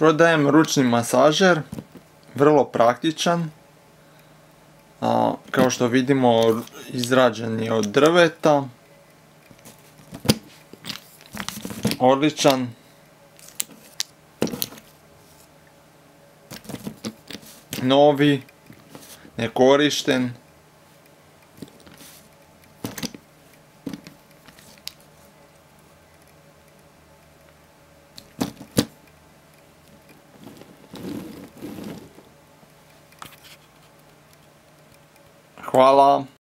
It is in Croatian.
Prodajem ručni masažer, vrlo praktičan. kao što vidimo izrađen je od drveta. Odličan. Novi, nekorišten. Hvala.